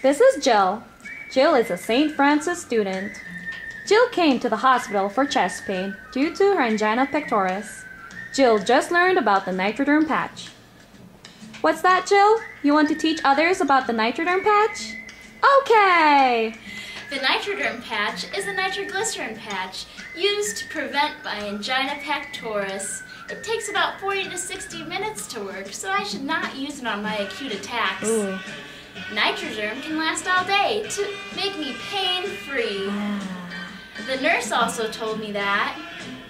This is Jill. Jill is a St. Francis student. Jill came to the hospital for chest pain due to her angina pectoris. Jill just learned about the nitroderm patch. What's that, Jill? You want to teach others about the nitroderm patch? Okay! The nitroderm patch is a nitroglycerin patch used to prevent my angina pectoris. It takes about 40 to 60 minutes to work, so I should not use it on my acute attacks. Ooh. Nitroderm can last all day to make me pain-free. The nurse also told me that.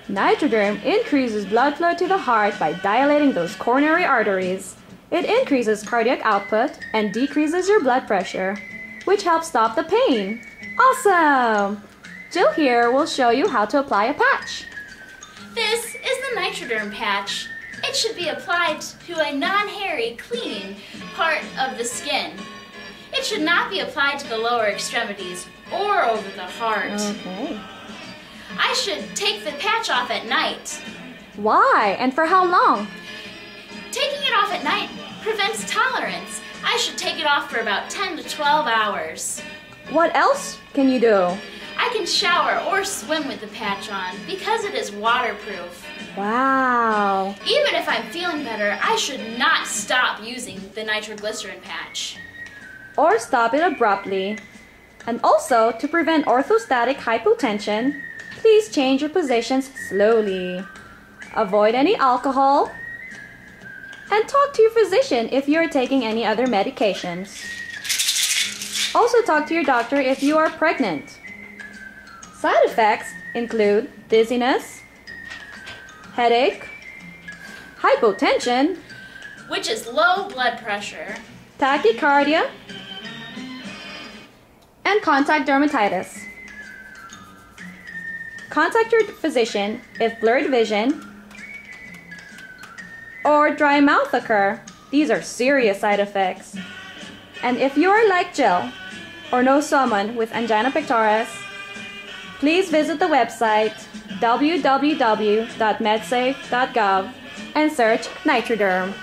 Nitroderm increases blood flow to the heart by dilating those coronary arteries. It increases cardiac output and decreases your blood pressure, which helps stop the pain. Awesome! Jill here will show you how to apply a patch. This is the nitroderm patch. It should be applied to a non-hairy, clean part of the skin. It should not be applied to the lower extremities or over the heart. Okay. I should take the patch off at night. Why and for how long? Taking it off at night prevents tolerance. I should take it off for about 10 to 12 hours. What else can you do? I can shower or swim with the patch on because it is waterproof. Wow. Even if I'm feeling better, I should not stop using the nitroglycerin patch. Or stop it abruptly. And also, to prevent orthostatic hypotension, please change your positions slowly. Avoid any alcohol. And talk to your physician if you are taking any other medications. Also, talk to your doctor if you are pregnant. Side effects include dizziness, headache, hypotension, which is low blood pressure. tachycardia, and contact dermatitis. Contact your physician if blurred vision or dry mouth occur. These are serious side effects. And if you are like Jill or know someone with angina pectoris, please visit the website www.medsafe.gov and search Nitroderm.